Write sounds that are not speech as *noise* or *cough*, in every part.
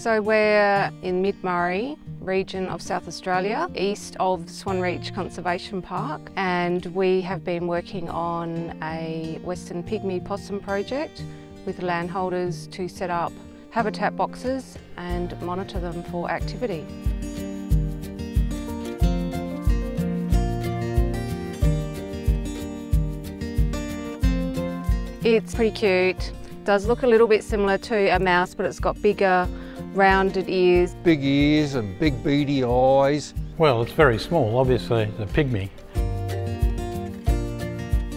So we're in Mid-Murray region of South Australia, east of Swan Reach Conservation Park, and we have been working on a Western Pygmy Possum project with landholders to set up habitat boxes and monitor them for activity. It's pretty cute. Does look a little bit similar to a mouse, but it's got bigger, rounded ears. Big ears and big beady eyes. Well, it's very small, obviously, the pygmy.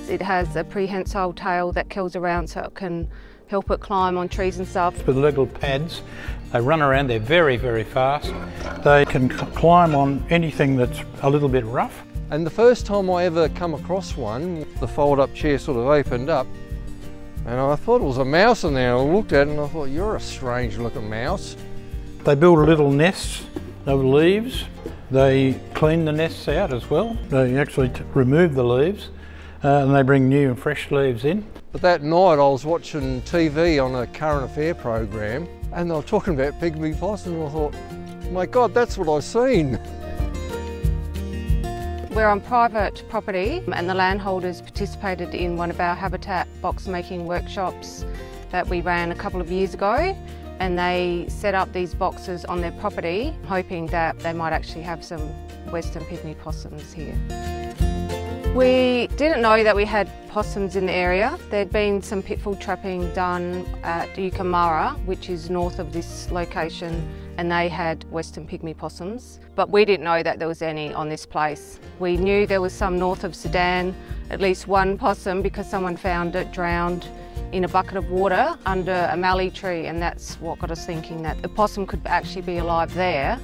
It has a prehensile tail that curls around so it can help it climb on trees and stuff. With little pads, they run around, they're very, very fast. They can climb on anything that's a little bit rough. And the first time I ever come across one, the fold-up chair sort of opened up and I thought it was a mouse in there. I looked at it and I thought, you're a strange looking mouse. They build a little nest of leaves. They clean the nests out as well. They actually remove the leaves uh, and they bring new and fresh leaves in. But that night I was watching TV on a current affair program and they were talking about pygmy possums and I thought, my God, that's what I've seen. *laughs* We're on private property and the landholders participated in one of our habitat box making workshops that we ran a couple of years ago and they set up these boxes on their property hoping that they might actually have some western pygmy possums here. We didn't know that we had possums in the area. There'd been some pitfall trapping done at Yookamurra, which is north of this location and they had western pygmy possums. But we didn't know that there was any on this place. We knew there was some north of Sedan, at least one possum because someone found it drowned in a bucket of water under a mallee tree and that's what got us thinking that the possum could actually be alive there,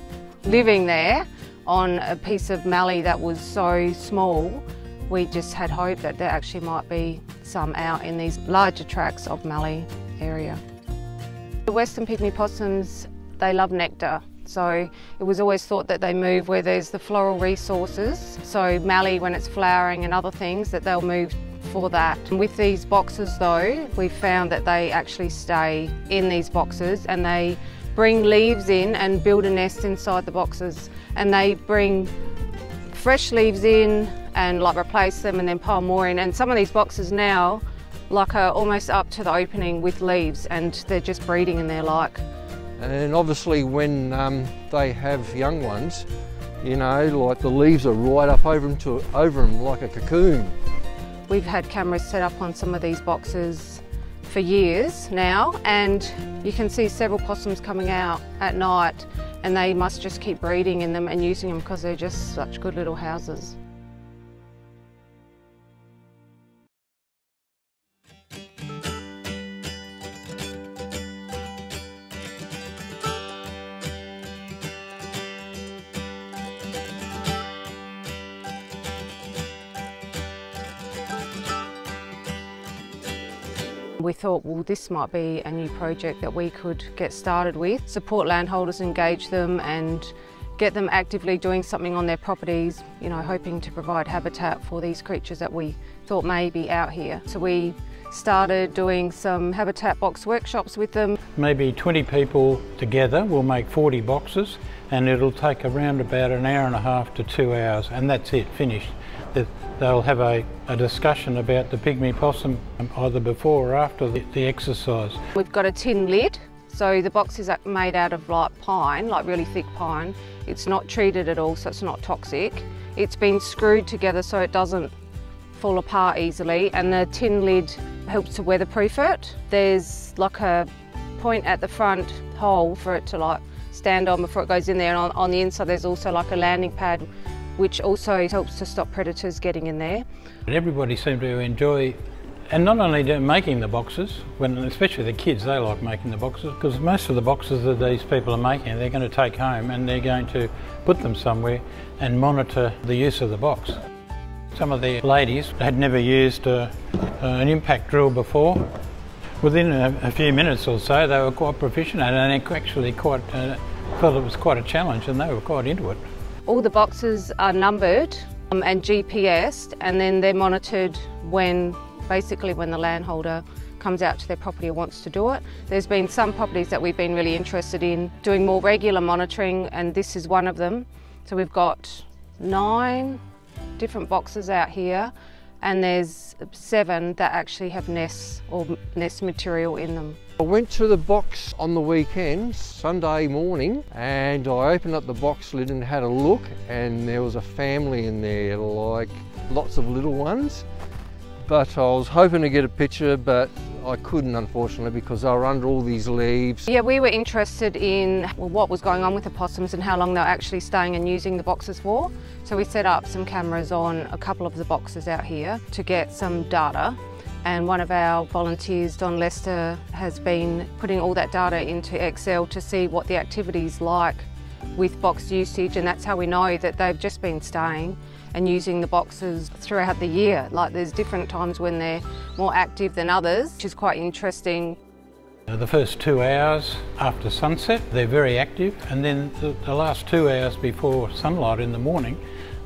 living there on a piece of mallee that was so small. We just had hope that there actually might be some out in these larger tracts of mallee area. The western pygmy possums they love nectar. So it was always thought that they move where there's the floral resources. So mallee when it's flowering and other things that they'll move for that. With these boxes though, we've found that they actually stay in these boxes and they bring leaves in and build a nest inside the boxes and they bring fresh leaves in and like replace them and then pile more in and some of these boxes now like are almost up to the opening with leaves and they're just breeding in there like and obviously when um, they have young ones, you know, like the leaves are right up over them, to, over them like a cocoon. We've had cameras set up on some of these boxes for years now and you can see several possums coming out at night and they must just keep breeding in them and using them because they're just such good little houses. We thought, well, this might be a new project that we could get started with, support landholders, engage them and get them actively doing something on their properties, you know, hoping to provide habitat for these creatures that we thought may be out here. So we started doing some habitat box workshops with them. Maybe 20 people together will make 40 boxes and it'll take around about an hour and a half to two hours and that's it, finished they'll have a, a, discussion about the pygmy possum either before or after the, the, exercise. We've got a tin lid, so the box is made out of like pine, like really thick pine. It's not treated at all, so it's not toxic. It's been screwed together so it doesn't fall apart easily and the tin lid helps to weatherproof it. There's like a point at the front hole for it to like stand on before it goes in there and on, on the inside there's also like a landing pad which also helps to stop predators getting in there. And Everybody seemed to enjoy and not only making the boxes, when especially the kids, they like making the boxes because most of the boxes that these people are making, they're going to take home and they're going to put them somewhere and monitor the use of the box. Some of the ladies had never used a, an impact drill before. Within a, a, few minutes or so, they were quite proficient and actually quite uh, felt it was quite a challenge and they were quite into it. All the boxes are numbered um, and GPSed and then they're monitored when, basically when the landholder comes out to their property or wants to do it. There's been some properties that we've been really interested in doing more regular monitoring and this is one of them. So we've got nine different boxes out here and there's seven that actually have nests or nest material in them. I went to the box on the weekend, Sunday morning, and I opened up the box lid and had a look and there was a family in there, like lots of little ones. But I was hoping to get a picture, but I couldn't unfortunately because they were under all these leaves. Yeah, we were interested in well, what was going on with the possums and how long they were actually staying and using the boxes for. So we set up some cameras on a couple of the boxes out here to get some data. And one of our volunteers, Don Lester, has been putting all that data into Excel to see what the activity's like with box usage and that's how we know that they've just been staying and using the boxes throughout the year. Like there's different times when they're more active than others, which is quite interesting. Uh, the first two hours after sunset, they're very active, and then the, last two hours before sunlight in the morning,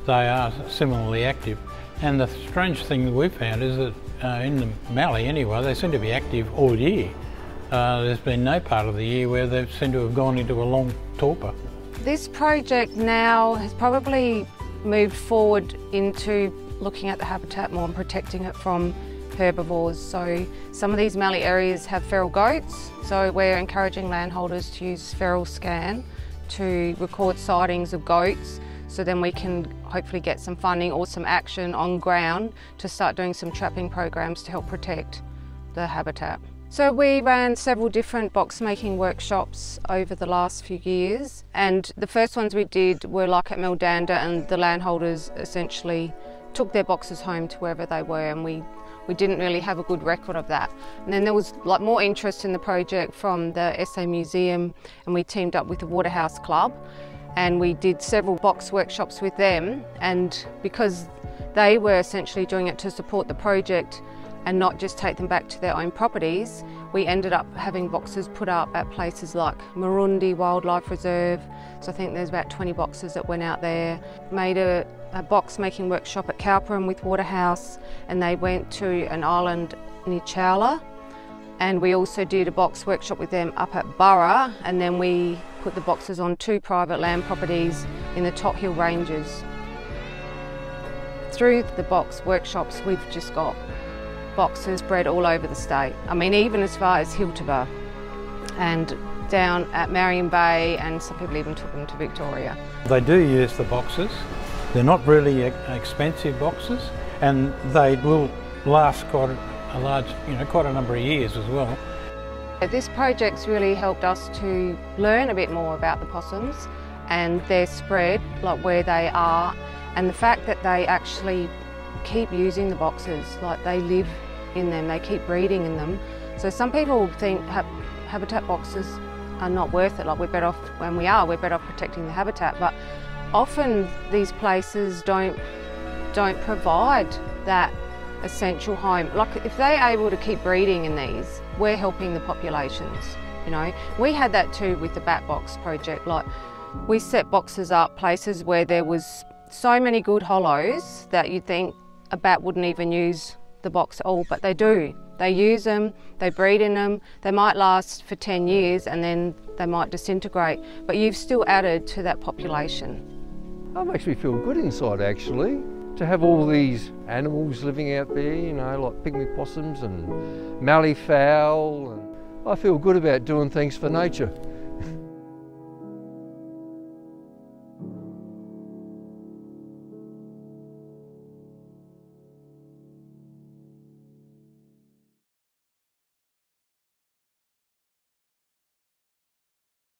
they are similarly active. And the strange thing that we've found is that uh, in the Mallee anyway, they seem to be active all year. Uh, there's been no part of the year where they seem to have gone into a long torpor. This project now has probably moved forward into looking at the habitat more and protecting it from herbivores. So some of these mallee areas have feral goats, so we're encouraging landholders to use FeralScan to record sightings of goats so then we can hopefully get some funding or some action on ground to start doing some trapping programs to help protect the habitat. So we ran several different box making workshops over the last few years and the first ones we did were like at Milendella and the landholders essentially took their boxes home to wherever they were and we we didn't really have a good record of that. And then there was like more interest in the project from the SA Museum and we teamed up with the Waterhouse Club and we did several box workshops with them and because they were essentially doing it to support the project and not just take them back to their own properties, we ended up having boxes put up at places like Moorunde Wildlife Reserve. So I think there's about 20 boxes that went out there. Made a, a box making workshop at Calperum with Waterhouse and they went to an island near Chowilla. And we also did a box workshop with them up at Burra and then we put the boxes on two private land properties in the Tothill Ranges. Through the box workshops we've just got boxes bred all over the state. I mean, even as far as Hiltaba and down at Marion Bay, and some people even took them to Victoria. They do use the boxes. They're not really expensive boxes, and they will last quite a large, you know, quite a number of years as well. This project's really helped us to learn a bit more about the possums and their spread, like where they are, and the fact that they actually keep using the boxes, like they live in them, they keep breeding in them. So some people think ha habitat boxes are not worth it, like we're better off, when we are, we're better off protecting the habitat, but often these places don't, don't provide that essential home. Like if they're able to keep breeding in these, we're helping the populations, you know. We had that too with the Bat Box project, like we set boxes up places where there was so many good hollows that you'd think a bat wouldn't even use the box at all, but they do. They use them, they breed in them, they might last for 10 years and then they might disintegrate, but you've still added to that population. That makes me feel good inside actually, to have all these animals living out there, you know, like pygmy possums and mallee fowl. And I feel good about doing things for nature.